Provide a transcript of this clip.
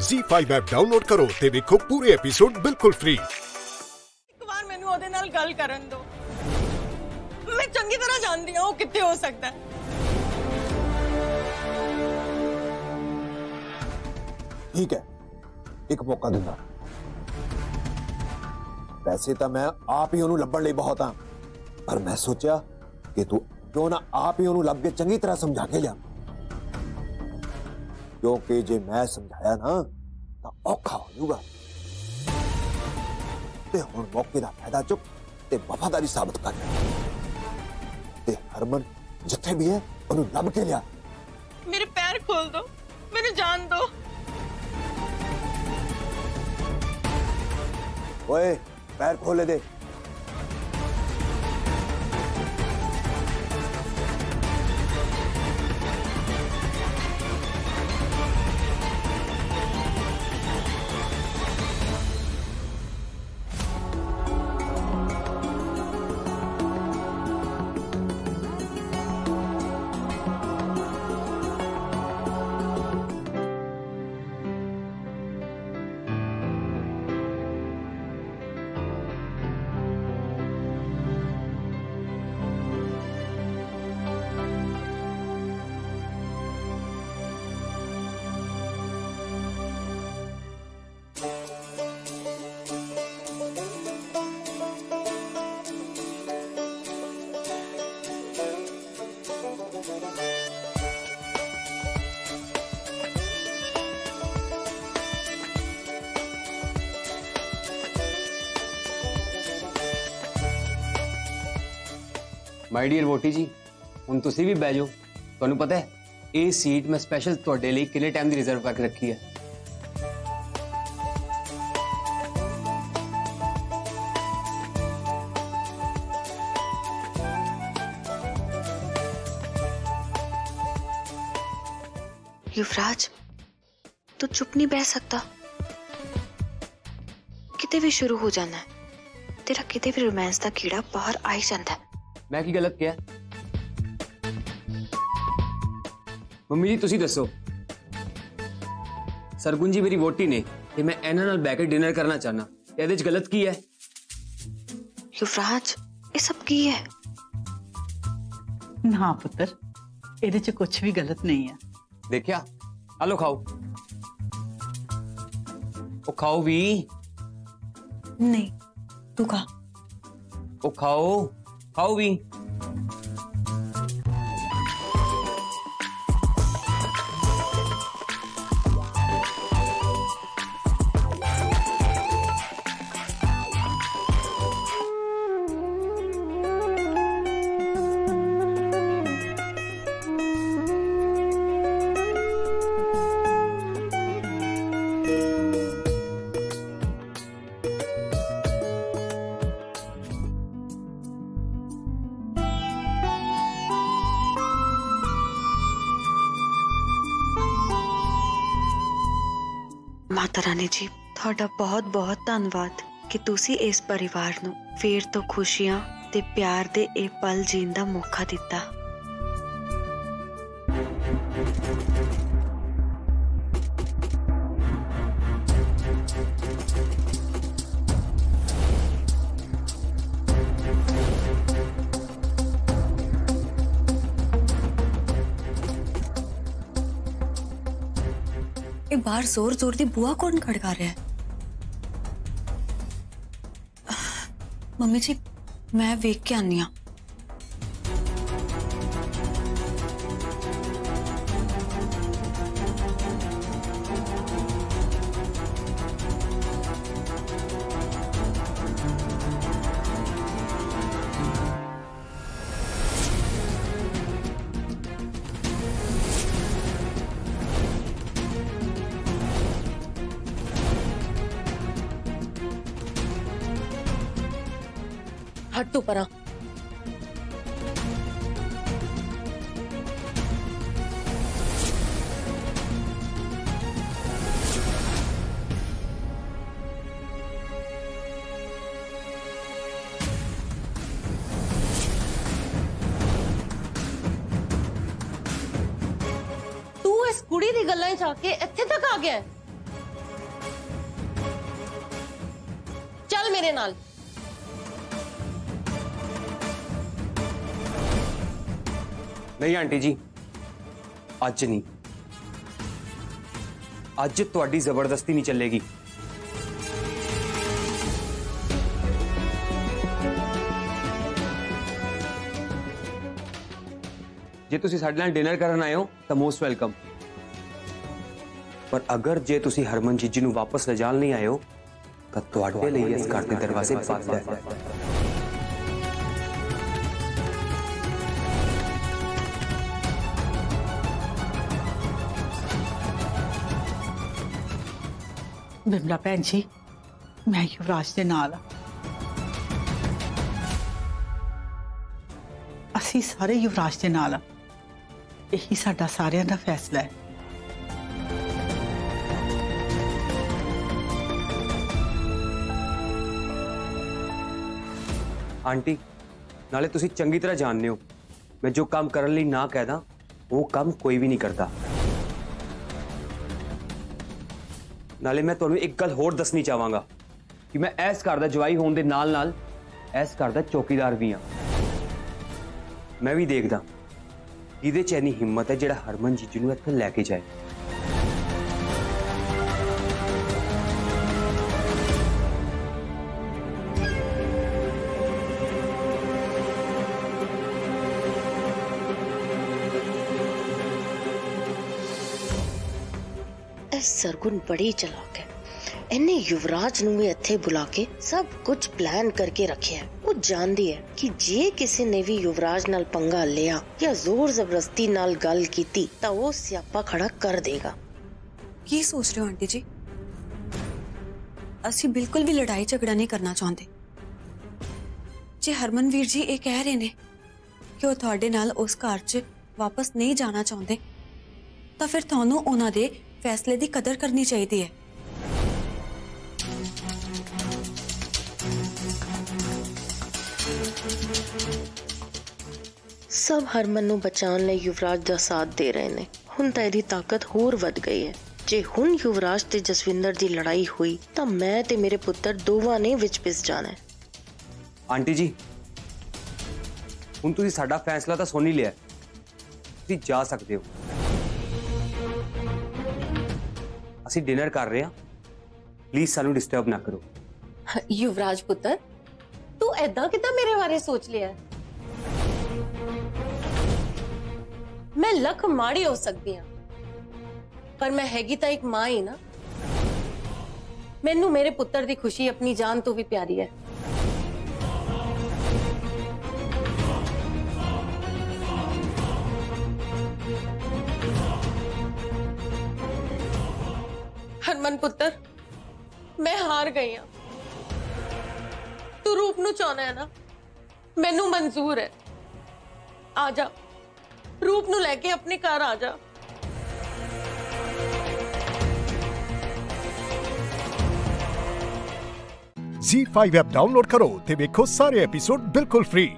Z5 app download ਕਰੋ ਤੇ ਵੇਖੋ ਪੂਰੇ ਐਪੀਸੋਡ ਬਿਲਕੁਲ ਫ੍ਰੀ ਇੱਕ ਵਾਰ ਮੈਨੂੰ ਉਹਦੇ ਨਾਲ ਗੱਲ ਕਰਨ ਦਿਓ ਮੈਂ ਚੰਗੀ ਤਰ੍ਹਾਂ ਜਾਣਦੀ ਹਾਂ ਉਹ ਕਿੱਥੇ ਹੋ ਸਕਦਾ ਹੈ ਠੀਕ ਹੈ ਇੱਕ ਮੌਕਾ ਦਿੰਦਾ ਵੈਸੇ ਤਾਂ ਮੈਂ ਆਪ ਹੀ ਉਹਨੂੰ ਲੱਭਣ ਲਈ ਬਹੁਤ ਆ ਪਰ ਮੈਂ ਸੋਚਿਆ ਕਿ ਤੂੰ ਕਿਉਂ ਨਾ ਆਪ ਹੀ ਉਹਨੂੰ ਲੱਭ ਕੇ ਚੰਗੀ ਤਰ੍ਹਾਂ ਸਮਝਾ ਕੇ ਲਿਆ ਕਿਉਂਕਿ ਜੇ ਮੈਂ ਸਮਝਾਇਆ ਨਾ ਤਾਂ ਔਖਾ ਹੋ ਜਾਊਗਾ ਤੇ ਹੁਣ ਮੌਕੇ ਦਾ ਫਾਇਦਾ ਚੁੱਕ ਤੇ ਵਫਾਦਾਰੀ ਸਾਬਤ ਕਰ ਤੇ ਹਰਮਨ ਜਿੱਥੇ ਵੀ ਹੈ ਉਹਨੂੰ ਲੱਭ ਕੇ ਲਿਆ ਮੇਰੇ ਪੈਰ ਖੋਲ ਦਿਓ ਮੈਨੂੰ ਜਾਣ ਦਿਓ ਓਏ ਪੈਰ ਖੋਲੇ ਦੇ ਮਾਈ ਡੀਅਰ ਵੋਟੀ ਜੀ ਹੁਣ ਤੁਸੀਂ ਵੀ ਬਹਿ ਜਾਓ ਤੁਹਾਨੂੰ ਪਤਾ ਹੈ ਇਹ ਸੀਟ ਮੈਂ ਸਪੈਸ਼ਲ ਤੁਹਾਡੇ ਲਈ ਕਿੰਨੇ ਟਾਈਮ ਦੀ ਰਿਜ਼ਰਵ ਕਰਕੇ ਰੱਖੀ ਹੈ युवराज तू चुप नहीं बह सकता किते भी शुरू हो जाना है तेरा किते भी रोमांस का कीड़ा बाहर आ ही जाता है मैं की गलत क्या? मम्मी जी तुम दसो सरगुन जी मेरी वोटी ने कि मैं इन्होंने बैके डिनर करना चाहना ये गलत की है युवराज ये सब की है ना पुत्र ये कुछ भी गलत नहीं है देखिया हलो खाओ। ओ खाओ भी नहीं तू खा। ओ खाओ। How we ਮਾਤਾ ਰਾਣੀ ਜੀ ਤੁਹਾਡਾ ਬਹੁਤ-ਬਹੁਤ ਧੰਨਵਾਦ ਕਿ ਤੁਸੀਂ ਇਸ ਪਰਿਵਾਰ ਨੂੰ ਫੇਰ ਤੋਂ ਖੁਸ਼ੀਆਂ ਤੇ ਪਿਆਰ ਦੇ ਇਹ ਪਲ ਜੀਣ ਦਾ ਮੌਕਾ ਦਿੱਤਾ एक बार ज़ोर ज़ोर दी, बुआ कौन खड़का रहा है? मम्मी जी, मैं वेख के आनी हाँ। हट्टू पर तू इस कुड़ी की गल के तक आ गया चल मेरे नाल। ਨਹੀਂ ਆਂਟੀ ਜੀ ਅੱਜ ਨਹੀਂ ਅੱਜ ਤੁਹਾਡੀ ਜ਼ਬਰਦਸਤੀ ਨਹੀਂ ਚੱਲੇਗੀ ਜੇ ਤੁਸੀਂ ਸਾਡੇ ਨਾਲ ਡਿਨਰ ਕਰਨ ਆਏ ਹੋ ਤਾਂ ਮੋਸਟ ਵੈਲਕਮ ਪਰ ਅਗਰ ਜੇ ਤੁਸੀਂ ਹਰਮਨ ਜੀਜੀ ਨੂੰ ਵਾਪਸ ਲਿਜਾਣ ਨਹੀਂ ਆਏ ਹੋ ਤਾਂ ਤੁਹਾਡੇ ਲਈ ਇਸ ਘਰ ਦੇ ਦਰਵਾਜ਼ੇ ਬੰਦ ਹੈ ਬਿਮਲਾ ਭੈਣ ਜੀ ਮੈਂ ਯੁਵਰਾਜ ਦੇ ਨਾਲ ਆ ਅਸੀਂ ਸਾਰੇ ਯੁਵਰਾਜ ਦੇ ਨਾਲ ਆ ਇਹੀ ਸਾਡਾ ਸਾਰਿਆਂ ਦਾ ਫੈਸਲਾ ਹੈ ਆਂਟੀ ਨਾਲੇ ਤੁਸੀਂ ਚੰਗੀ ਤਰ੍ਹਾਂ ਜਾਣਦੇ ਹੋ ਮੈਂ ਜੋ ਕੰਮ ਕਰਨ ਲਈ ਨਾ ਕਹਿਦਾ ਉਹ ਕੰਮ ਕੋਈ ਵੀ ਨਹੀਂ ਕਰਦਾ ਨਾਲੇ ਮੈਂ ਤੁਹਾਨੂੰ ਇੱਕ ਗੱਲ ਹੋਰ ਦੱਸਣੀ ਚਾਹਾਂਗਾ ਕਿ ਮੈਂ ਇਸ ਘਰ ਦਾ ਜਵਾਈ ਹੋਣ ਦੇ ਨਾਲ-ਨਾਲ ਇਸ ਘਰ ਦਾ ਚੌਕੀਦਾਰ ਵੀ ਹਾਂ ਮੈਂ ਵੀ ਦੇਖਦਾ ਇਹਦੇ ਚ ਇੰਨੀ ਹਿੰਮਤ ਹੈ ਜਿਹੜਾ ਹਰਮਨ ਜੀਜੂ ਨੂੰ ਇੱਥੇ ਲੈ ਕੇ ਜਾਏ ਸਰਗੁਣ ਬੜੀ ਚਲਾਕ ਹੈ ਇਹਨੇ ਯੁਵਰਾਜ ਨੂੰ ਵੀ ਇੱਥੇ ਬੁਲਾ ਕੇ ਸਭ ਕੁਝ ਪਲਾਨ ਕਰਕੇ ਰੱਖਿਆ ਹੈ ਉਹ ਜਾਣਦੀ ਹੈ ਕਿ ਜੇ ਕਿਸੇ ਨੇ ਵੀ ਯੁਵਰਾਜ ਨਾਲ ਪੰਗਾ ਲਿਆ ਜਾਂ ਜ਼ੋਰ ਜ਼ਬਰਦਸਤੀ ਨਾਲ ਗੱਲ ਕੀਤੀ ਤਾਂ ਉਹ ਸਿਆਪਾ ਖੜਾ ਕਰ ਦੇਗਾ ਕੀ ਸੋਚ ਰਹੇ ਹੋ ਆਂਟੀ ਜੀ ਅਸੀਂ ਬਿਲਕੁਲ ਵੀ ਲੜਾਈ ਝਗੜਾ ਨਹੀਂ ਕਰਨਾ ਚਾਹੁੰਦੇ ਜੇ ਹਰਮਨਵੀਰ ਜੀ ਇਹ ਕਹਿ ਰਹੇ ਨੇ ਕਿ ਉਹ ਤੁਹਾਡੇ ਨਾਲ ਉਸ ਘਰ 'ਚ ਵਾਪਸ ਨਹੀਂ ਜਾਣਾ ਚਾਹੁੰਦੇ ਤਾਂ ਫਿਰ ਤੁਹਾਨੂੰ ਉਹਨਾਂ ਦੇ ਫੈਸਲੇ ਦੀ ਕਦਰ ਕਰਨੀ ਚਾਹੀਦੀ ਹੈ ਸਭ ਹਰਮਨ ਨੂੰ ਬਚਾਉਣ ਲਈ ਯੁਵਰਾਜ ਦਾ ਸਾਥ ਦੇ ਰਹੇ ਨੇ ਹੁਣ ਤਾਂ ਇਹਦੀ ਤਾਕਤ ਹੋਰ ਵੱਧ ਗਈ ਹੈ ਜੇ ਹੁਣ ਯੁਵਰਾਜ ਤੇ ਜਸਵਿੰਦਰ ਦੀ ਲੜਾਈ ਹੋਈ ਤਾਂ ਮੈਂ ਤੇ ਮੇਰੇ ਪੁੱਤਰ ਦੋਵਾਂ ਨੇ ਵਿੱਚ ਪਿਸ ਜਾਣਾ ਹੈ ਆਂਟੀ ਜੀ ਹੁਣ ਤੁਸੀਂ ਸਾਡਾ ਫੈਸਲਾ ਤਾਂ ਸੁਣ ਹੀ ਲਿਆ ਤੁਸੀਂ ਜਾ ਸਕਦੇ ਹੋ ਅਸੀਂ ਡਿਨਰ ਕਰ ਰਹੇ ਹਾਂ ਪਲੀਜ਼ ਸਾਨੂੰ ਡਿਸਟਰਬ ਨਾ ਕਰੋ ਯੁਵਰਾਜ ਪੁੱਤਰ ਤੂੰ ਐਦਾਂ ਕਿਦਾਂ ਮੇਰੇ ਬਾਰੇ ਸੋਚ ਲਿਆ ਮੈਂ ਲੱਖ ਮਾੜੀ ਹੋ ਸਕਦੀ ਹਾਂ ਪਰ ਮੈਂ ਹੈਗੀ ਤਾਂ ਇੱਕ ਮਾਂ ਹੀ ਨਾ ਮੈਨੂੰ ਮੇਰੇ ਪੁੱਤਰ ਦੀ ਖੁਸ਼ੀ ਆਪਣੀ ਜਾਨ ਤੋਂ ਵੀ ਪਿਆਰੀ ਹੈ ਹਰਮਨ ਪੁੱਤਰ ਮੈਂ ਹਾਰ ਗਈ ਹਾਂ ਤੂੰ ਰੂਪ ਨੂੰ ਚਾਹਨਾ ਹੈ ਨਾ ਮੈਨੂੰ ਮਨਜ਼ੂਰ ਹੈ ਆ ਜਾ ਰੂਪ ਨੂੰ ਲੈ ਕੇ ਆਪਣੇ ਘਰ ਆ ਜਾ Z5 ਐਪ ਡਾਊਨਲੋਡ ਕਰੋ ਤੇ ਵੇਖੋ ਸਾਰੇ ਐਪੀਸੋਡ ਬਿਲਕੁਲ ਫ੍ਰੀ